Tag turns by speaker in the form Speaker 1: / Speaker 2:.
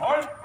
Speaker 1: Halt!